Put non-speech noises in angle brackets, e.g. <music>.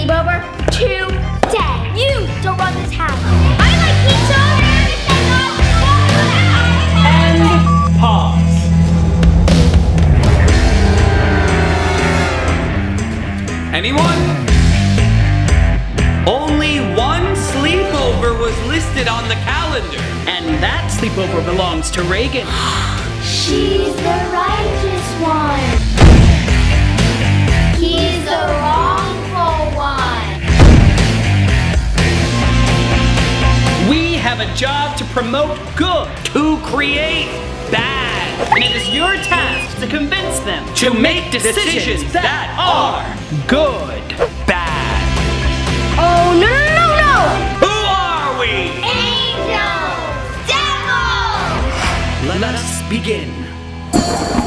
sleepover today. You don't run this house. I like pizza. And pause. Anyone? Only one sleepover was listed on the calendar. And that sleepover belongs to Reagan. <gasps> She's the right. Have a job to promote good, to create bad. And it is your task to convince them to, make decisions, that are good, bad. Oh, no, no, no, no! Who are we? Angels! Devils! Let us begin.